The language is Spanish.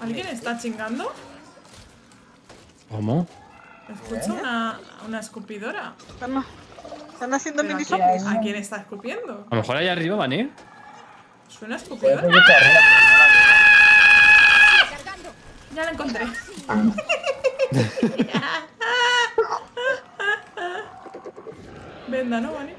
¿Alguien está chingando? ¿Cómo? Escucho una, una escupidora. Están, haciendo a, mini quién, zombies. a quién está escupiendo? A lo mejor allá arriba van a ir. ¿Suena escupidora? Ya la encontré. Venda, ¿no, Vani?